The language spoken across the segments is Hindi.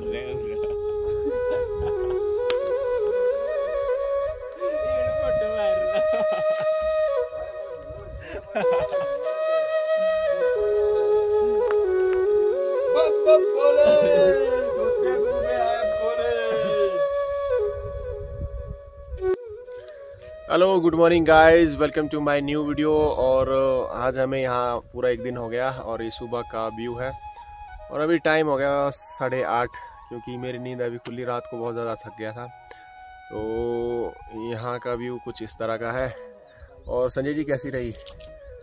Hello, good morning guys, welcome to my new video. और आज हमें यहाँ पूरा एक दिन हो गया और ये सुबह का व्यू है। और अभी टाइम हो गया साढ़े आठ। क्योंकि मेरी नींद अभी खुली रात को बहुत ज़्यादा थक गया था। तो यहाँ का व्यू कुछ इस तरह का है। और संजय जी कैसी रही?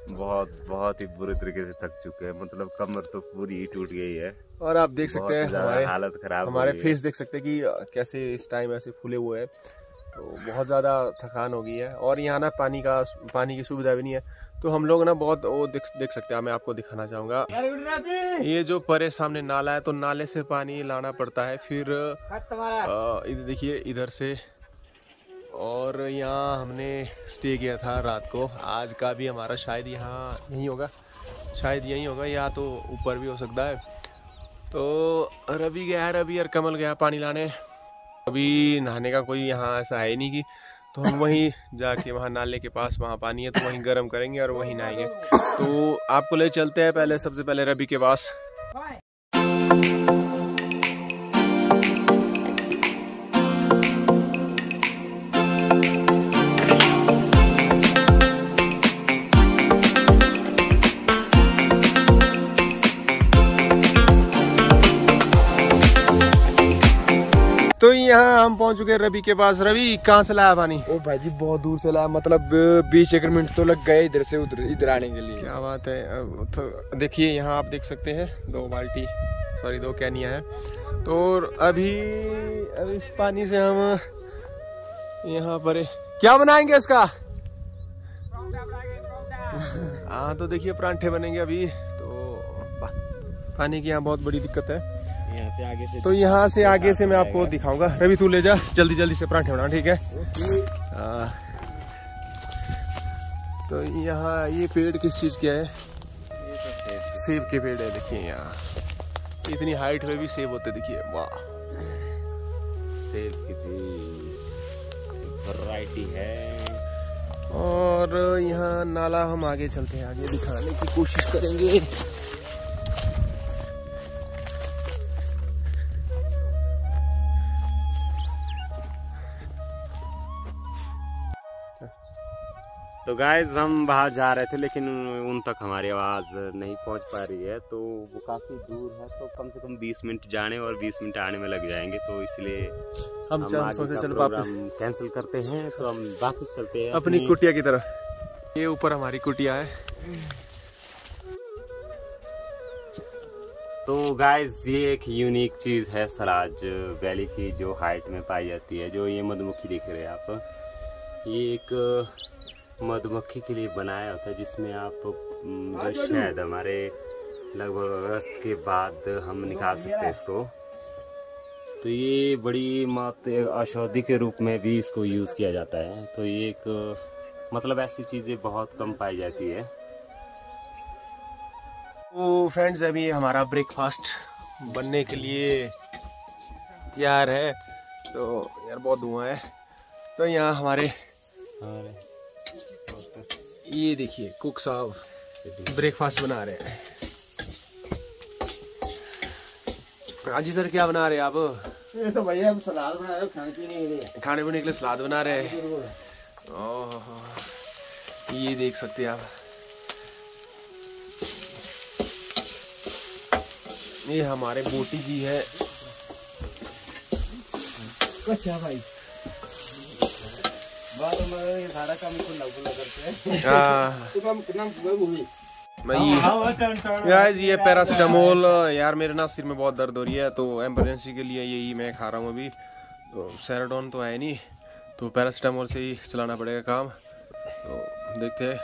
बहुत बहुत ही बुरे तरीके से थक चुके हैं। मतलब कमर तो पूरी ही टूट गई है। और आप देख सकते हैं हमारे हालत खराब हमारे फेस देख सकते हैं कि कैसे इस टाइम ऐसे फूले हुए हैं। तो बहुत ज़्यादा थकान हो गई है। और यहाँ ना पानी का पानी की सुविधा भी नहीं है। तो हम लोग ना बहुत वो देख देख सकते हैं। मैं आपको दिखाना चाहूँगा। ये जो परे सामने नाला है तो नाले से पानी लाना पड़ता है। फिर इधर देखिए इधर से। और यहाँ हमने स्टे किया था रात को। आज का भी हमारा शायद यहाँ यहीं होगा। शायद यहीं होगा या तो ऊपर भी हो सकता है। तो रवि गया है रवि और कमल गया पानी लाने। अभी नहाने का कोई यहाँ ऐसा है नहीं कि तो हम वहीं जाके वहाँ नाले के पास वहाँ पानी है तो वहीं गर्म करेंगे और वहीं नहाएँगे। तो आपको ले चलते हैं पहले, सबसे पहले रबी के पास। यहाँ हम पहुँच चुके हैं रवि के पास। रवि कहाँ से लाया पानी? ओ भाई जी बहुत दूर से लाया। मतलब बीस एक मिनट तो लग गए इधर से उधर इधर आने के लिए। क्या बात है। तो देखिए यहाँ आप देख सकते हैं दो बाल्टी सॉरी दो कैनिया है। तो अभी अब इस पानी से हम यहाँ पर क्या बनाएँगे इसका? हाँ तो देखिए परांठे बनेंगे अभी। तो पानी की यहाँ बहुत बड़ी दिक्कत है। यहाँ से आगे से तो यहाँ से आगे से मैं आपको दिखाऊँगा। रवि तू ले जा जल्दी जल्दी से पराठे बना ठीक है? आ, तो यहाँ ये पेड़ किस चीज़ का है? सेब के पेड़ है देखिए यहाँ। इतनी हाइट में भी सेब होते देखिए वाह। सेब की वैरायटी है। और यहाँ नाला हम आगे चलते हैं आगे दिखाने की कोशिश करेंगे। तो गाइज़ हम बाहर जा रहे थे लेकिन उन तक हमारी आवाज़ नहीं पहुँच पा रही है तो वो काफ़ी दूर है तो कम से कम 20 मिनट जाने और 20 मिनट आने में लग जाएँगे तो इसलिए हम, हम चल सोचे चल वापस। कैंसिल करते हैं तो हम वापस चलते हैं अपनी कुटिया की तरफ़। ये ऊपर हमारी कुटिया है। तो गाइज़ ये एक यूनिक चीज़ है सराज वैली की जो हाइट में पाई जाती है जो ये मधुमक्खी देख रहे हैं आप। ये एक मधुमक्खी के लिए बनाया होता है जिसमें आप जो शहद हमारे लगभग अगस्त के बाद हम निकाल सकते हैं इसको। तो ये बड़ी मात औषधि के रूप में भी इसको यूज़ किया जाता है। तो ये एक मतलब ऐसी चीज़ें बहुत कम पाई जाती है। तो फ्रेंड्स अभी हमारा ब्रेकफास्ट बनने के लिए तैयार है। तो यार बहुत धुआँ है। तो यहाँ हमारे ये देखिए कुक साहब ब्रेकफास्ट बना रहे हैं। हाँ जी सर क्या बना रहे हैं आप? ये तो भैया हम सलाद बना रहे खाने पीने के लिए। खाने पीने के लिए सलाद बना रहे हैं। ओह ये देख सकते हैं आप। ये हमारे बोटी जी है। अच्छा भाई। गाइस ये पैरासीटामोल यार मेरे ना सिर में बहुत दर्द हो रही है तो एमरजेंसी के लिए यही मैं खा रहा हूँ अभी। तो सेराडोन तो है नहीं तो पैरासीटामोल से ही चलाना पड़ेगा काम। तो देखते हैं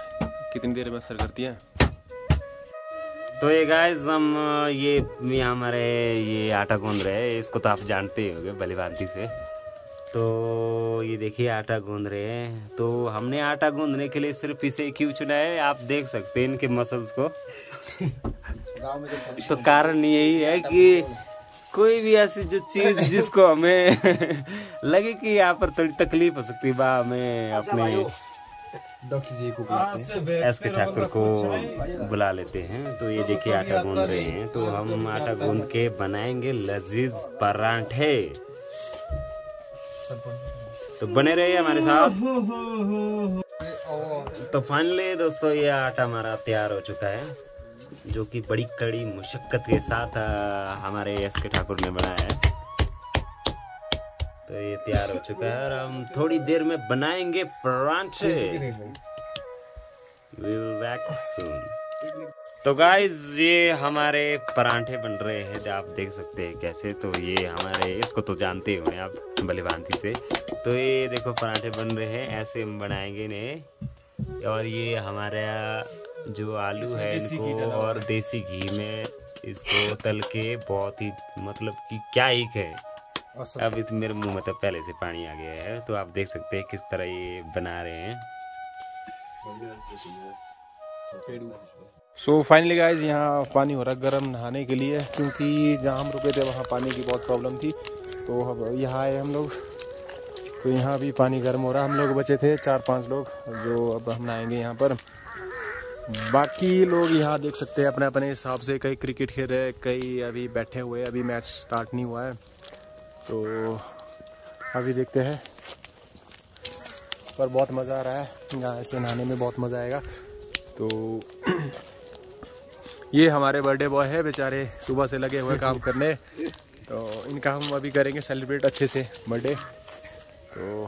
कितनी देर में असर करती है। तो ये गाइस हम ये ये हमारे ये आटा गूंद रहे हैं इसको तो आप जानते ही होंगे भली भांति से। तो ये देखिए आटा गूंद रहे हैं। तो हमने आटा गूंदने के लिए सिर्फ़ इसे क्यों चुना है? आप देख सकते हैं इनके मसल्स को। तो कारण यही है कि कोई भी ऐसी जो चीज़ जिसको हमें लगे कि यहाँ पर थोड़ी तकलीफ़ हो सकती है बा हमें अपने डॉक्टर जी को एस के ठाकुर को बुला लेते हैं। तो ये देखिए आटा गूंद रहे हैं। तो हम आटा गूंद के बनाएँगे लजीज पराठे। तो बने रहिए हमारे साथ। तो फाइनली दोस्तों ये आटा हमारा तैयार हो चुका है जो कि बड़ी कड़ी मुशक्कत के साथ हमारे एस के ठाकुर ने बनाया है। तो ये तैयार हो चुका है और हम थोड़ी देर में बनाएँगे परांठे। We'll back soon. तो गाइस ये हमारे परांठे बन रहे हैं जो आप देख सकते हैं कैसे। तो ये हमारे इसको तो जानते हो आप भली भांति से। तो ये देखो परांठे बन रहे हैं ऐसे हम बनाएँगे इन्हें। और ये हमारा जो आलू है इनको और देसी घी में इसको तल के बहुत ही मतलब कि क्या ही। है अब इत मेरे मुँह में तो पहले से पानी आ गया है तो आप देख सकते हैं किस तरह ये बना रहे हैं। सो फाइनली गाइज़ यहाँ पानी हो रहा गर्म नहाने के लिए, क्योंकि जहाँ हम रुके थे, वहाँ पानी की बहुत प्रॉब्लम थी। तो अब यहाँ आए हम लोग। तो यहाँ भी पानी गर्म हो रहा हम लोग बचे थे चार पाँच लोग, जो अब हम नहाएँगे यहाँ पर। बाकी लोग यहाँ देख सकते हैं अपने अपने हिसाब से, कई क्रिकेट खेल रहे हैं, कई अभी बैठे हुए अभी मैच स्टार्ट नहीं हुआ है। तो अभी देखते हैं। पर बहुत मज़ा आ रहा है। यहाँ ऐसे नहाने में बहुत मज़ा आएगा। तो ये हमारे बर्थडे बॉय है, बेचारे सुबह से लगे हुए काम करने। तो इनका हम अभी करेंगे सेलिब्रेट अच्छे से बर्थडे। तो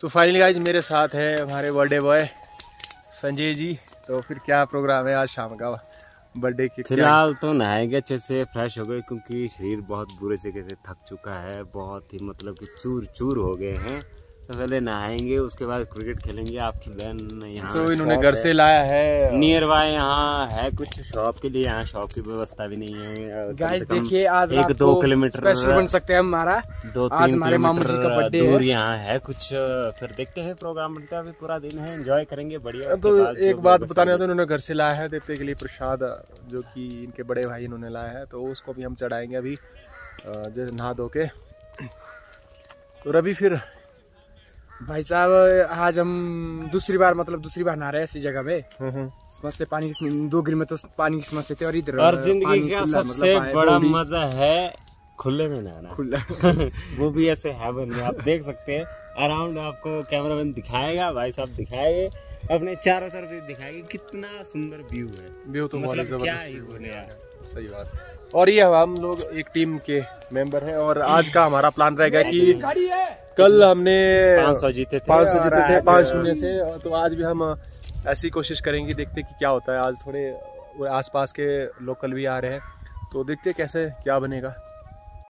तो फाइनली गाइज़ मेरे साथ है हमारे बर्थडे बॉय संजय जी। तो फिर क्या प्रोग्राम है आज शाम का? बर्थडे के फ़िलहाल तो नहाएँगे अच्छे से फ्रेश हो गए, क्योंकि शरीर बहुत बुरे तरीके से थक चुका है, बहुत ही मतलब कि चूर चूर हो गए हैं। तो पहले नहाएँगे उसके बाद क्रिकेट खेलेंगे आफ्टर देन यहाँ तो इन्होंने घर से लाया है। नियर बाय यहाँ है कुछ शॉप के लिए यहाँ शॉप की व्यवस्था भी नहीं है। गाइस देखिए आज एक दो किलोमीटर बन सकते हैं हमारा। दो तीन का किलोमीटर दूर यहाँ है कुछ फिर देखते हैं प्रोग्राम बनता है अभी पूरा दिन है एंजॉय करेंगे बढ़िया तो एक बात बताने तो इन्होंने घर से लाया है देवते के लिए प्रसाद जो कि इनके बड़े भाई इन्होंने लाया है तो उसको भी हम चढ़ाएँगे अभी जैसे नहा धो के। तो रवि फिर भाई साहब आज हम दूसरी बार मतलब दूसरी बार नहा रहे हैं ऐसी जगह पे। समझ से पानी की दो गिर में तो पानी की समस्या थी और इधर और ज़िंदगी का सबसे मतलब बड़ा मज़ा है खुले में नहाना। खुला। वो भी ऐसे हेवन में आप देख सकते हैं। अराउंड आपको कैमरामैन दिखाएगा भाई साहब दिखाएँगे। अपने चारों तरफ़ दिखाएँगे कितना सुंदर व्यू है। व्यू तो मतलब क्या ज़बरदस्त ही बोले यार सही बात। और ये हम लोग एक टीम के मेंबर हैं और आज का हमारा प्लान रहेगा कि कल हमने 500 जीते थे। पाँच सौ जीते थे पाँच शून्य से। तो आज भी हम ऐसी कोशिश करेंगे देखते कि क्या होता है। आज थोड़े आसपास के लोकल भी आ रहे हैं। तो देखते कैसे क्या बनेगा।